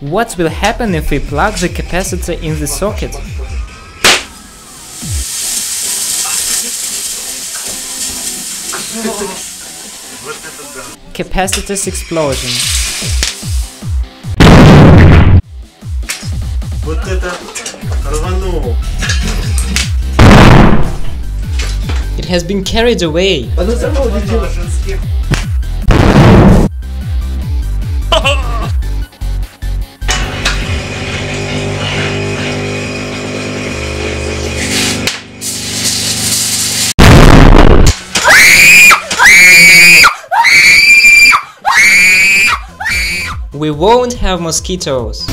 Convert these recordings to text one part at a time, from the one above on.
What will happen if we plug the capacitor in the socket? Capacitor's explosion. Вот это рванул. It has been carried away. We won't have mosquitoes.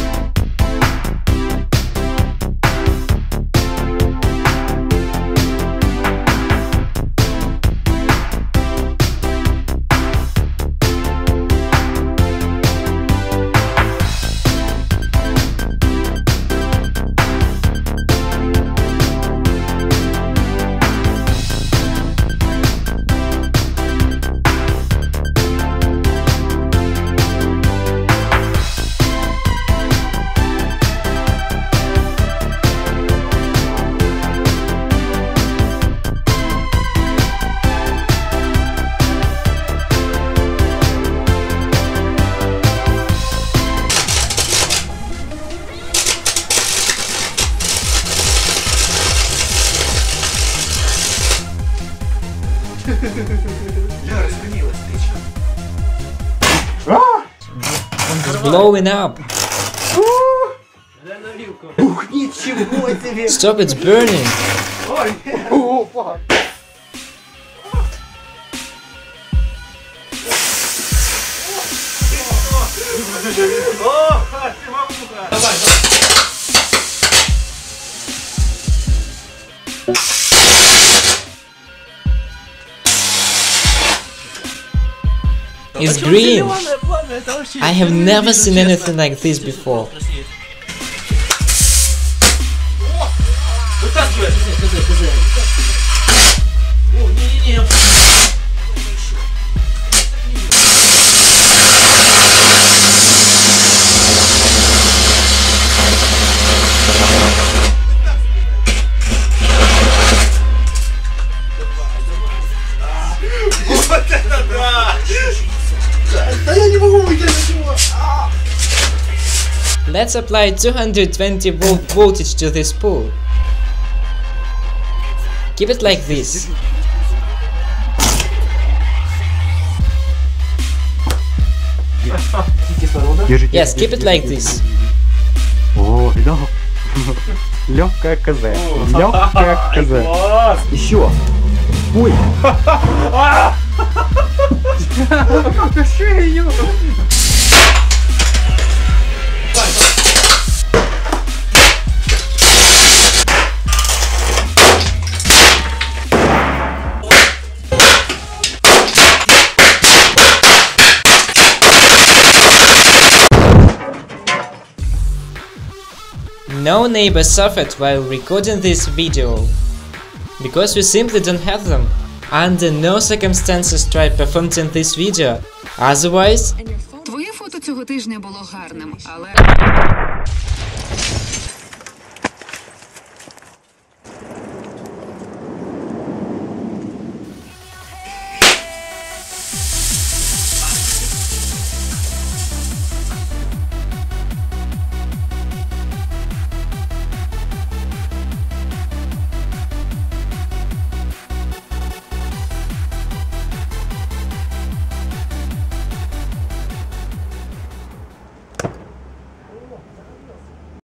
It's blowing up. Ух, ничего себе! Stop, it's burning. Ой, опа! It's green. I have never seen anything like this before. Да я не могу выдержать его! Let's apply 220 volt voltage to this spool. Keep it like this. Держите. Yes, keep it like this. О, лег. Легкая КЗ. Легкая КЗ. Еще. Ой. No neighbor suffered while recording this video, because we simply don't have them. Under no circumstances try performing this video. Otherwise, Твоє фото цього тижня було гарним, але